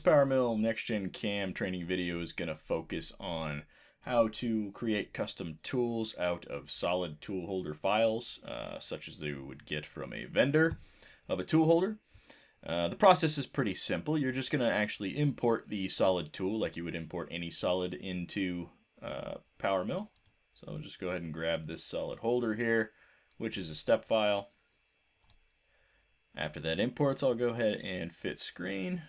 This PowerMill NexGenCAM training video is going to focus on how to create custom tools out of solid tool holder files, uh, such as they would get from a vendor of a tool holder. Uh, the process is pretty simple. You're just going to actually import the solid tool like you would import any solid into uh, PowerMill. So I'll just go ahead and grab this solid holder here, which is a step file. After that imports, I'll go ahead and fit screen.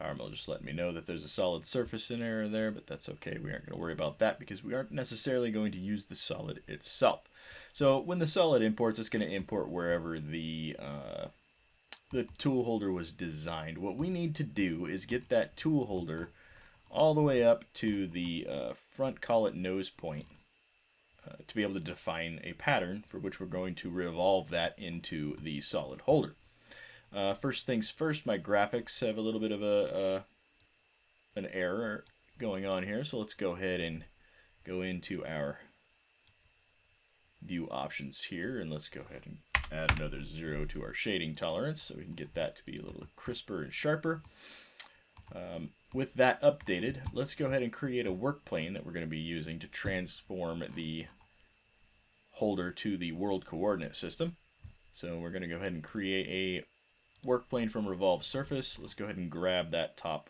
PowerMill just let me know that there's a solid surface in error there, but that's okay. We aren't going to worry about that because we aren't necessarily going to use the solid itself. So when the solid imports, it's going to import wherever the uh, the tool holder was designed. What we need to do is get that tool holder all the way up to the uh, front collet nose point uh, to be able to define a pattern for which we're going to revolve that into the solid holder. Uh, first things first, my graphics have a little bit of a, an error going on here, so let's go ahead and go into our view options here, and let's go ahead and add another zero to our shading tolerance so we can get that to be a little crisper and sharper. Um, with that updated, let's go ahead and create a work plane that we're going to be using to transform the holder to the world coordinate system. So we're going to go ahead and create a work plane from revolve surface. Let's go ahead and grab that top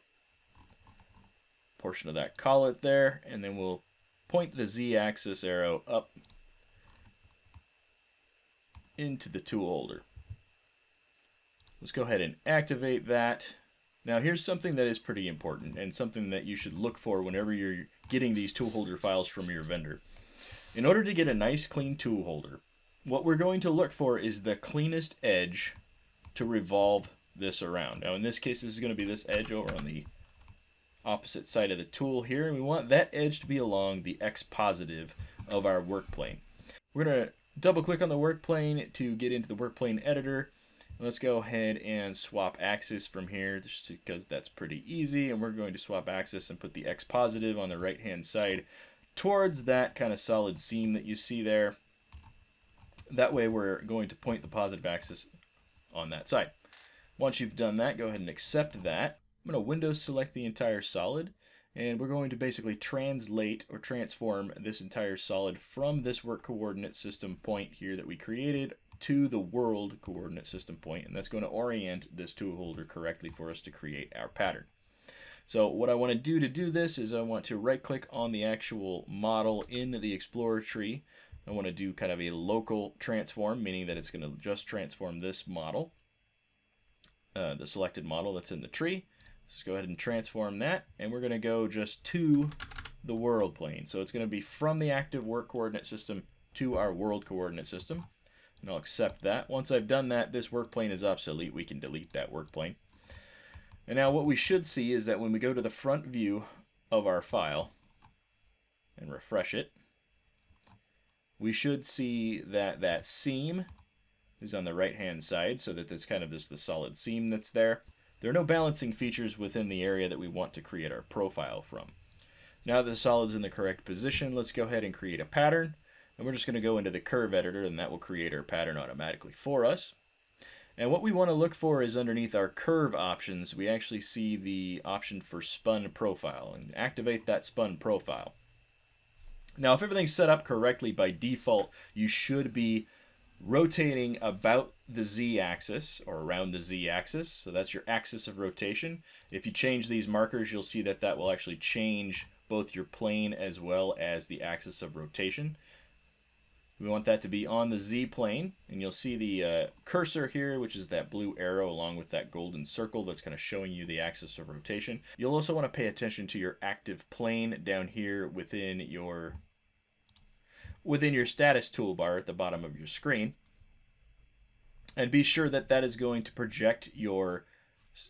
portion of that collet there, and then we'll point the z-axis arrow up into the tool holder. Let's go ahead and activate that. Now here's something that is pretty important and something that you should look for whenever you're getting these tool holder files from your vendor. In order to get a nice clean tool holder, what we're going to look for is the cleanest edge to revolve this around. Now in this case, this is going to be this edge over on the opposite side of the tool here, and we want that edge to be along the X positive of our work plane. We're going to double click on the work plane to get into the work plane editor. Let's go ahead and swap axis from here just because that's pretty easy. And we're going to swap axis and put the X positive on the right hand side towards that kind of solid seam that you see there. That way we're going to point the positive axis on that side. Once you've done that, go ahead and accept that. I'm going to Windows select the entire solid, and we're going to basically translate or transform this entire solid from this work coordinate system point here that we created to the world coordinate system point, and that's going to orient this tool holder correctly for us to create our pattern. So what I want to do to do this is I want to right click on the actual model in the Explorer tree I want to do kind of a local transform, meaning that it's going to just transform this model, uh, the selected model that's in the tree. Let's go ahead and transform that, and we're going to go just to the world plane. So it's going to be from the active work coordinate system to our world coordinate system. And I'll accept that. Once I've done that, this work plane is obsolete. We can delete that work plane. And now what we should see is that when we go to the front view of our file and refresh it, we should see that that seam is on the right hand side so that there's kind of is the solid seam that's there. There are no balancing features within the area that we want to create our profile from. Now that the solid's in the correct position, let's go ahead and create a pattern. And we're just going to go into the curve editor and that will create our pattern automatically for us. And what we want to look for is underneath our curve options, we actually see the option for spun profile and activate that spun profile. Now, if everything's set up correctly by default, you should be rotating about the z-axis or around the z-axis. So that's your axis of rotation. If you change these markers, you'll see that that will actually change both your plane as well as the axis of rotation. We want that to be on the z-plane, and you'll see the uh, cursor here, which is that blue arrow along with that golden circle that's kind of showing you the axis of rotation. You'll also want to pay attention to your active plane down here within your within your status toolbar at the bottom of your screen. And be sure that that is going to project your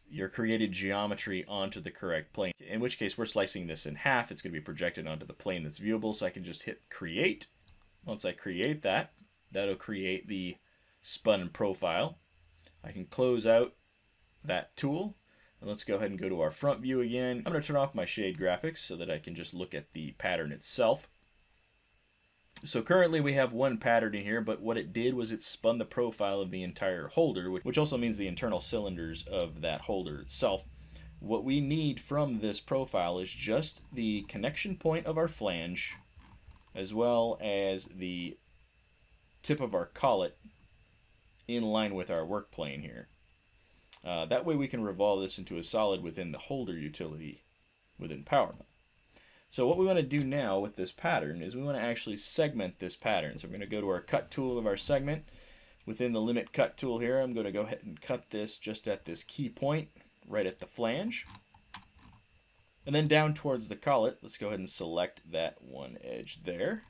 your created geometry onto the correct plane. In which case we're slicing this in half. It's going to be projected onto the plane that's viewable. So I can just hit create once I create that, that'll create the spun profile. I can close out that tool. And let's go ahead and go to our front view again. I'm going to turn off my shade graphics so that I can just look at the pattern itself. So currently we have one pattern in here, but what it did was it spun the profile of the entire holder, which also means the internal cylinders of that holder itself. What we need from this profile is just the connection point of our flange, as well as the tip of our collet in line with our work plane here. Uh, that way we can revolve this into a solid within the holder utility within PowerMill. So what we want to do now with this pattern is we want to actually segment this pattern. So I'm going to go to our cut tool of our segment. Within the limit cut tool here, I'm going to go ahead and cut this just at this key point, right at the flange. And then down towards the collet, let's go ahead and select that one edge there.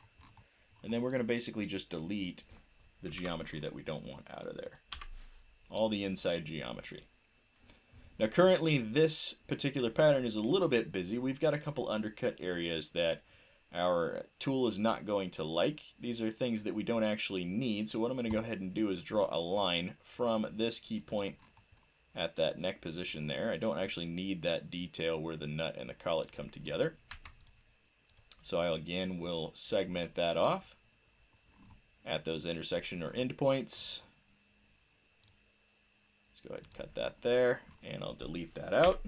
And then we're going to basically just delete the geometry that we don't want out of there. All the inside geometry. Now currently this particular pattern is a little bit busy. We've got a couple undercut areas that our tool is not going to like. These are things that we don't actually need. So what I'm going to go ahead and do is draw a line from this key point at that neck position there. I don't actually need that detail where the nut and the collet come together. So I again will segment that off at those intersection or endpoints Let's go ahead and cut that there, and I'll delete that out.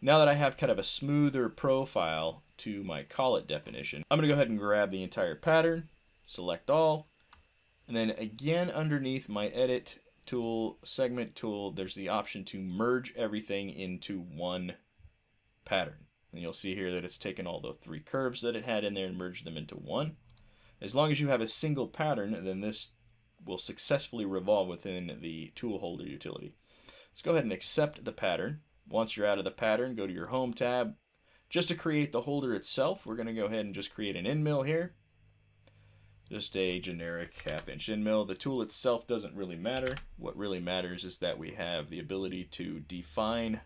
Now that I have kind of a smoother profile to my collet definition, I'm going to go ahead and grab the entire pattern, select all, and then again underneath my edit tool, segment tool, there's the option to merge everything into one pattern. And you'll see here that it's taken all the three curves that it had in there and merged them into one. As long as you have a single pattern, then this will successfully revolve within the tool holder utility. Let's go ahead and accept the pattern. Once you're out of the pattern, go to your Home tab. Just to create the holder itself, we're going to go ahead and just create an end mill here. Just a generic half inch end mill. The tool itself doesn't really matter. What really matters is that we have the ability to define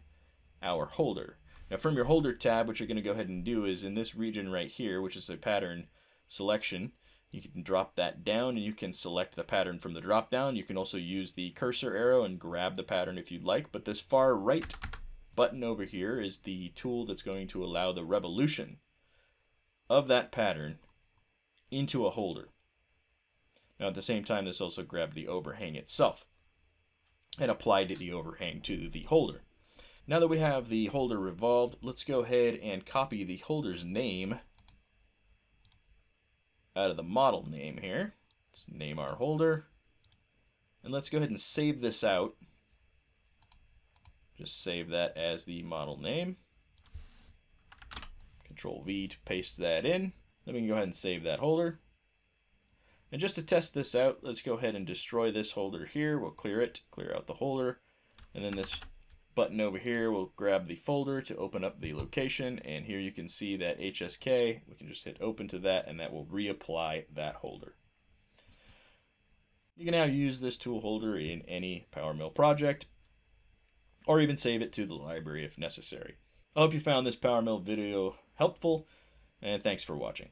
our holder. Now from your holder tab, what you're going to go ahead and do is in this region right here, which is the pattern selection, you can drop that down and you can select the pattern from the drop down. You can also use the cursor arrow and grab the pattern if you'd like. But this far right button over here is the tool that's going to allow the revolution of that pattern into a holder. Now at the same time, this also grabbed the overhang itself and applied the overhang to the holder. Now that we have the holder revolved, let's go ahead and copy the holder's name out of the model name here. Let's name our holder. And let's go ahead and save this out. Just save that as the model name. Control V to paste that in. Then we can go ahead and save that holder. And just to test this out, let's go ahead and destroy this holder here. We'll clear it, clear out the holder. And then this button over here will grab the folder to open up the location and here you can see that HSK we can just hit open to that and that will reapply that holder you can now use this tool holder in any PowerMill project or even save it to the library if necessary I hope you found this PowerMill video helpful and thanks for watching